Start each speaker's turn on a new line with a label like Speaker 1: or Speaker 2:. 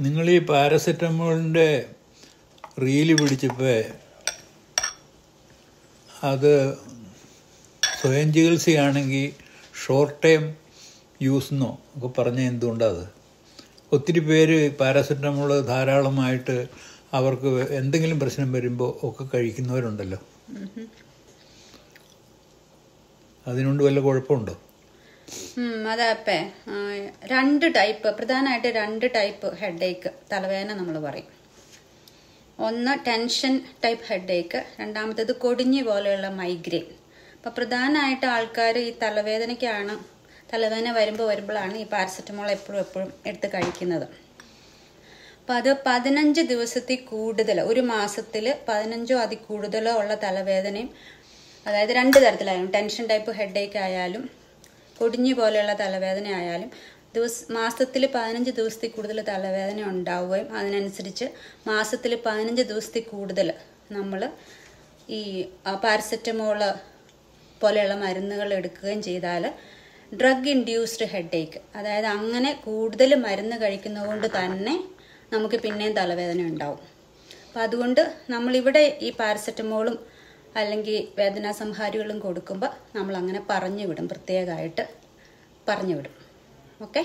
Speaker 1: നിങ്ങൾ ഈ പാരസെറ്റമോളിന്റെ റീൽ പിടിച്ചപ്പോൾ അത് സ്വയം ചികിത്സയാണെങ്കിൽ ഷോർട്ട് ടൈം യൂസ് എന്നോ ഒക്കെ പറഞ്ഞ എന്തുകൊണ്ടത് ഒത്തിരി പേര് പാരസെറ്റമോൾ ധാരാളമായിട്ട് അവർക്ക് എന്തെങ്കിലും പ്രശ്നം വരുമ്പോൾ ഒക്കെ കഴിക്കുന്നവരുണ്ടല്ലോ. അതിനുകൊണ്ട് വല്ല കുഴപ്പമുണ്ടോ?
Speaker 2: ഉം, അതാപ്പേ ആ, രണ്ട് ടൈപ്പ് പ്രധാനമായിട്ട് രണ്ട് ടൈപ്പ് ഹെഡേക്ക് തലവേദന നമ്മൾ പറയും. ഒന്ന് ടെൻഷൻ ടൈപ്പ് ഹെഡേക്ക് രണ്ടാമത്തേത് കൊടിഞ്ഞി പോലെയുള്ള മൈഗ്രെയിൻ. അപ്പോൾ പ്രധാനമായിട്ട് ആൾക്കാർ ഈ തലവേദനയ്ക്കാണ് തലവേദന വരുമ്പോൾ വരുമ്പോഴാണ് ഈ പാരസെറ്റമോൾ എപ്പോഴും എപ്പോഴും എടുത്ത് കഴിക്കുന്നത്. അപ്പം അത് പതിനഞ്ച് ദിവസത്തിൽ കൂടുതൽ ഒരു മാസത്തിൽ പതിനഞ്ചോ അതിൽ കൂടുതലോ ഉള്ള തലവേദനയും അതായത് രണ്ട് തരത്തിലായാലും ടെൻഷൻ ടൈപ്പ് ഹെഡേക്ക് ആയാലും കൊടിഞ്ഞു പോലെയുള്ള തലവേദന ആയാലും ദിവസ മാസത്തിൽ പതിനഞ്ച് ദിവസത്തിൽ കൂടുതൽ തലവേദന ഉണ്ടാവുകയും അതിനനുസരിച്ച് മാസത്തിൽ പതിനഞ്ച് ദിവസത്തിൽ കൂടുതൽ നമ്മൾ ഈ പാരസെറ്റമോൾ പോലെയുള്ള മരുന്നുകൾ എടുക്കുകയും ചെയ്താൽ ഡ്രഗ് ഇൻഡ്യൂസ്ഡ് ഹെഡേക്ക് അതായത് അങ്ങനെ കൂടുതൽ മരുന്ന് കഴിക്കുന്നതുകൊണ്ട് തന്നെ നമുക്ക് പിന്നെയും തലവേദന ഉണ്ടാവും. അപ്പം അതുകൊണ്ട് നമ്മളിവിടെ ഈ പാരസെറ്റമോളും അല്ലെങ്കിൽ വേദനാ സംഹാരികളും കൊടുക്കുമ്പോൾ നമ്മൾ അങ്ങനെ പറഞ്ഞു വിടും പ്രത്യേകമായിട്ട് പറഞ്ഞു വിടും ഓക്കെ?